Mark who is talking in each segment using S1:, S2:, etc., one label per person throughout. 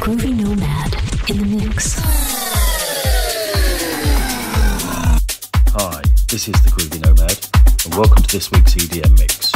S1: Groovy Nomad in the mix.
S2: Hi, this is the Groovy Nomad, and welcome to this week's EDM mix.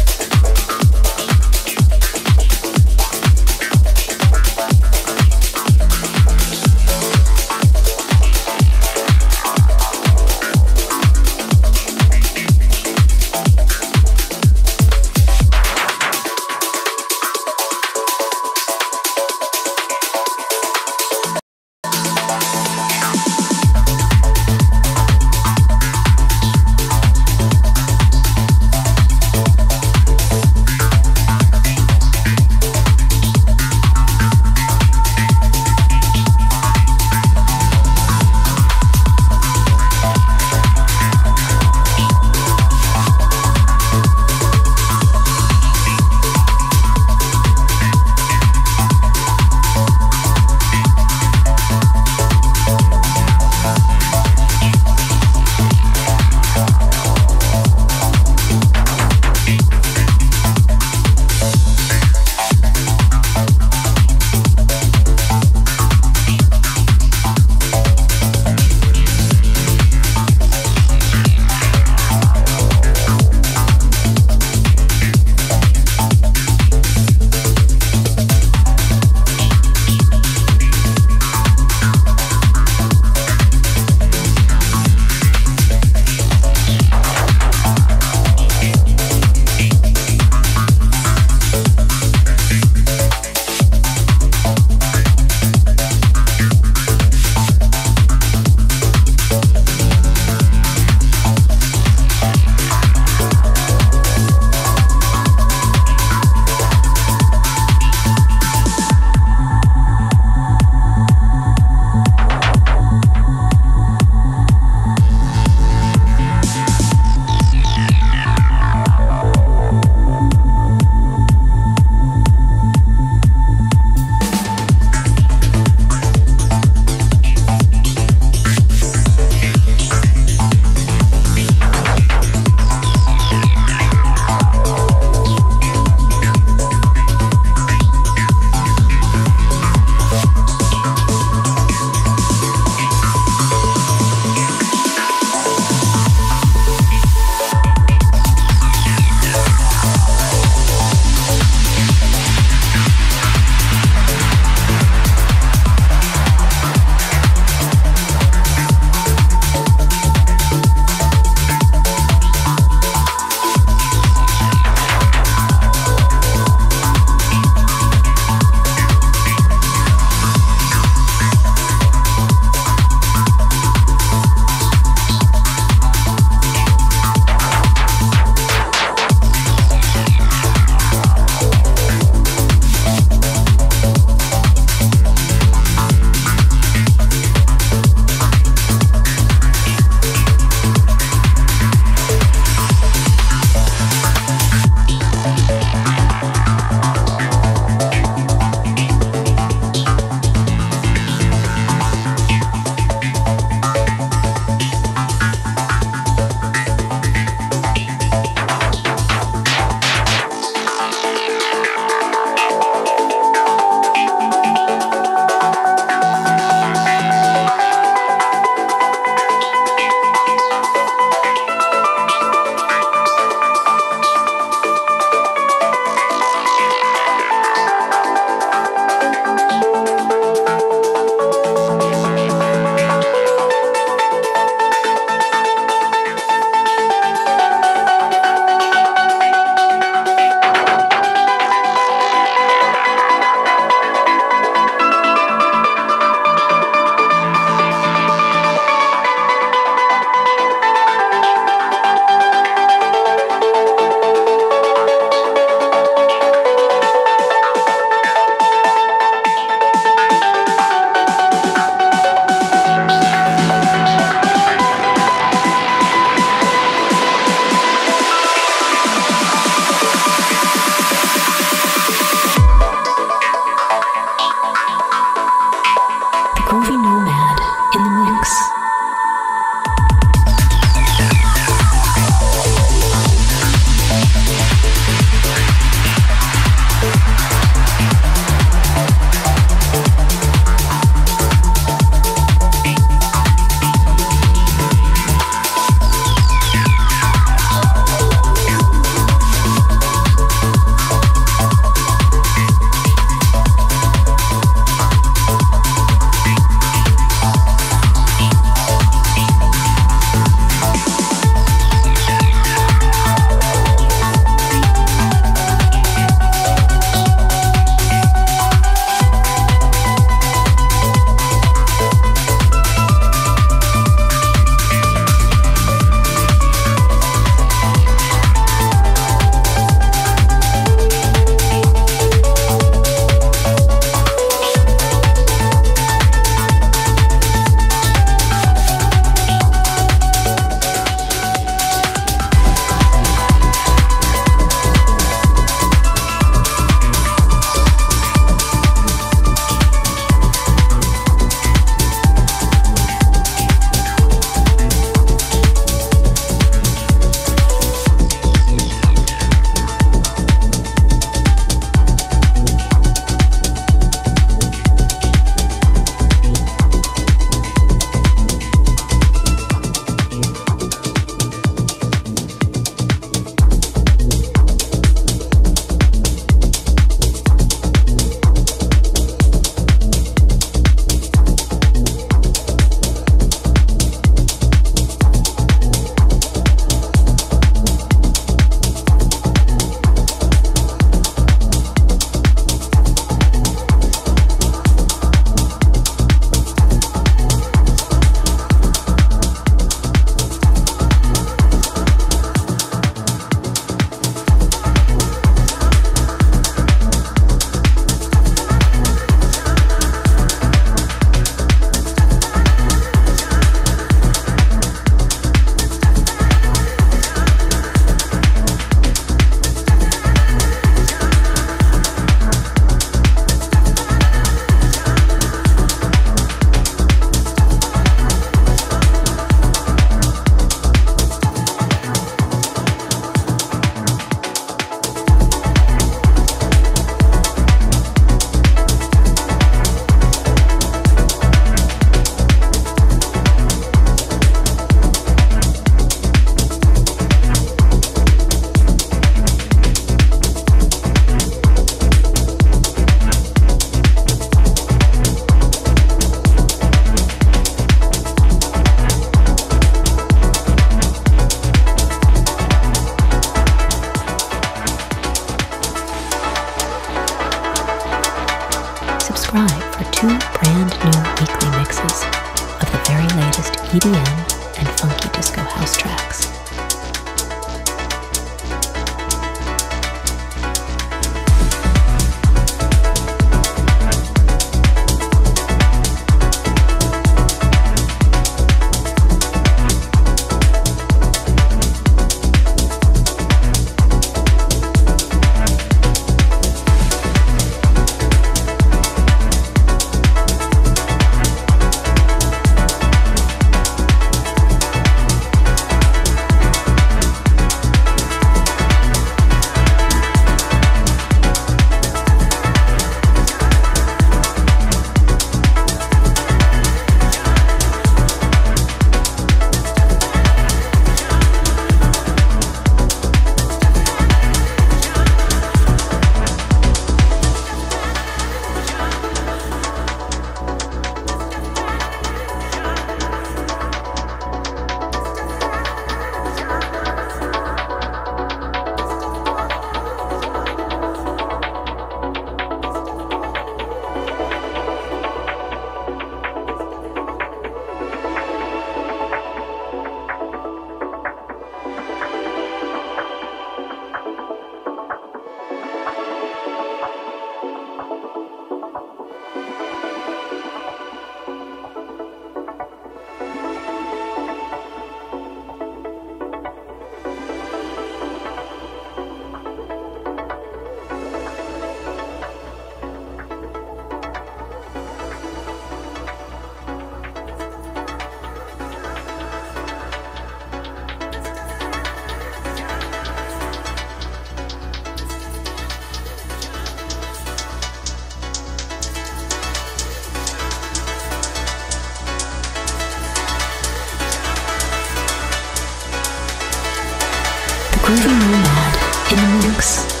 S1: mad in the mix.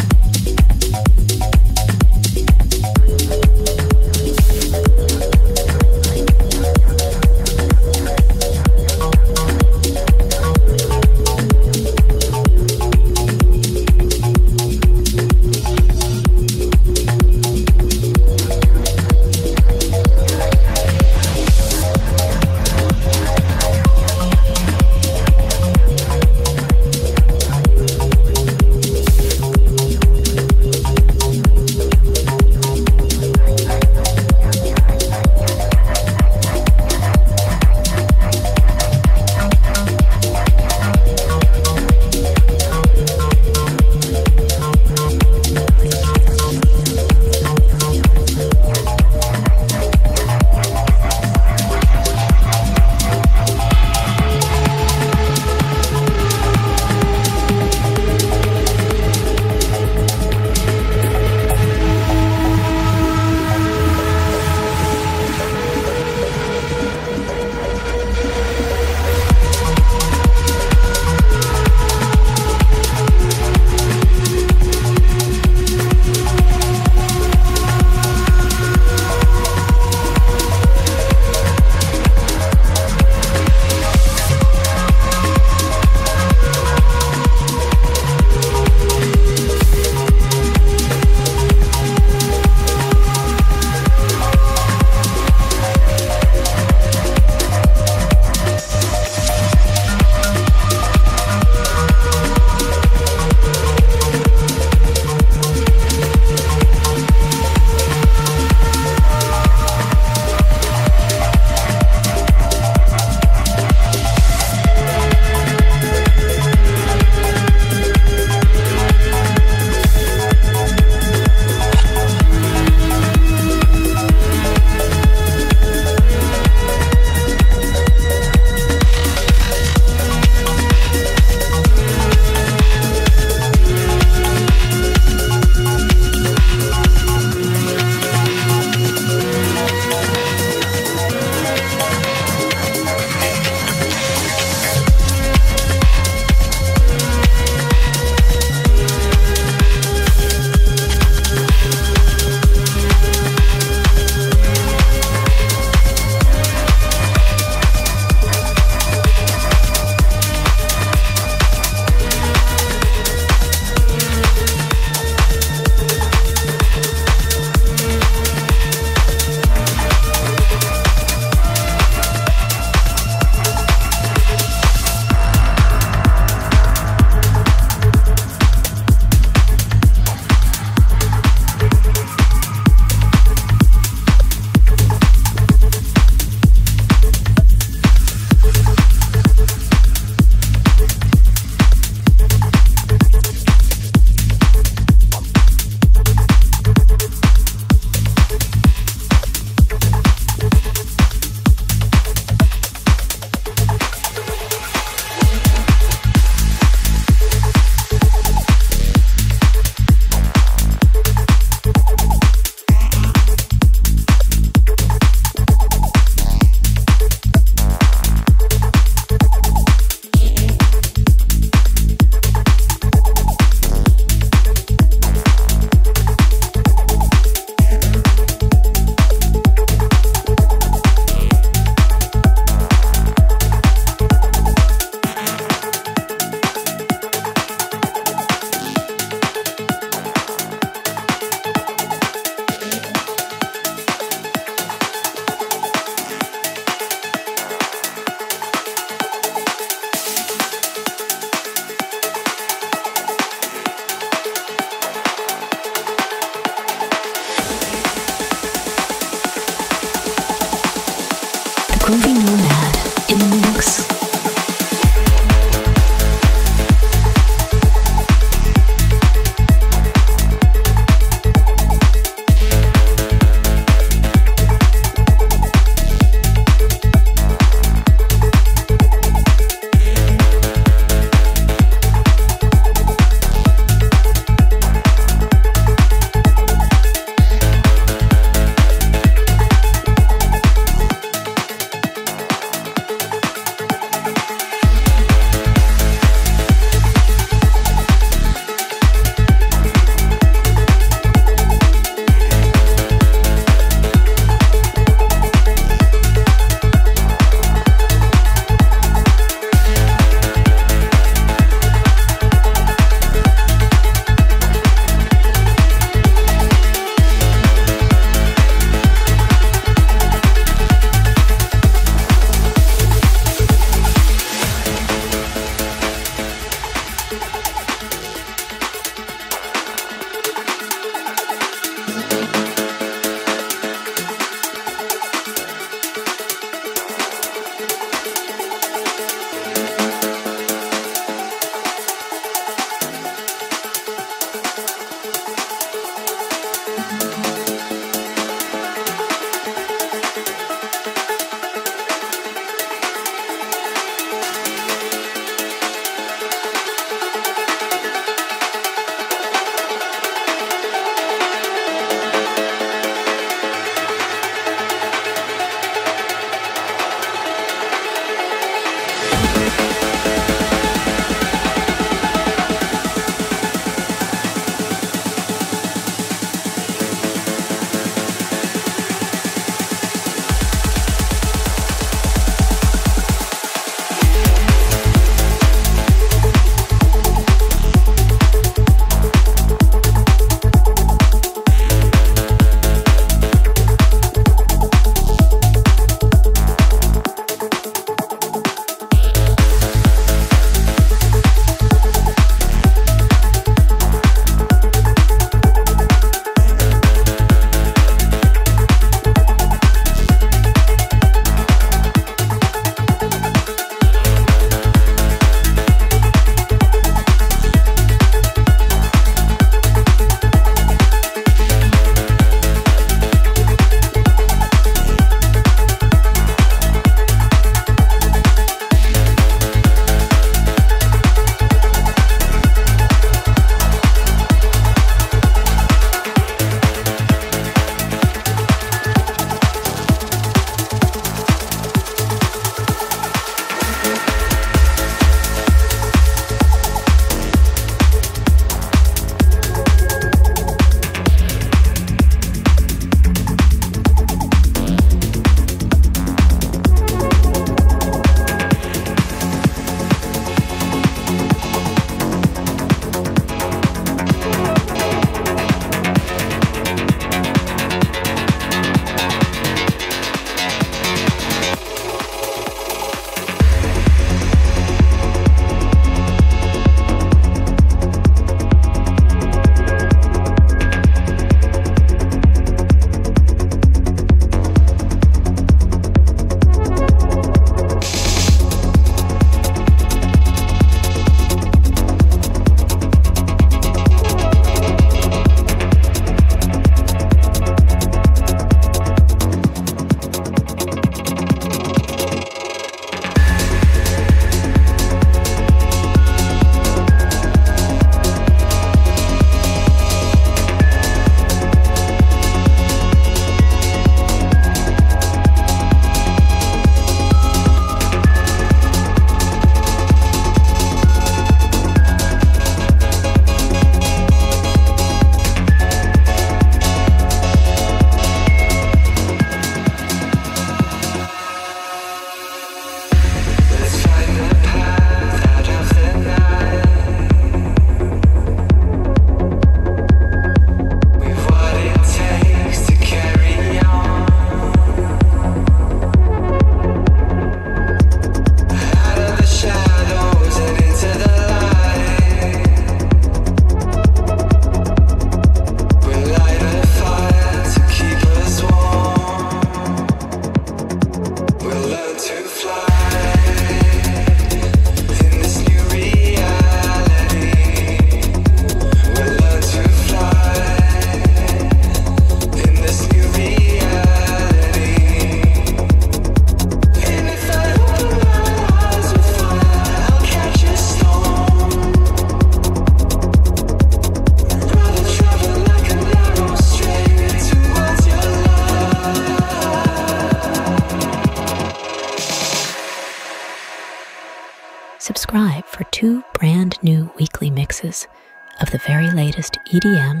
S1: EDM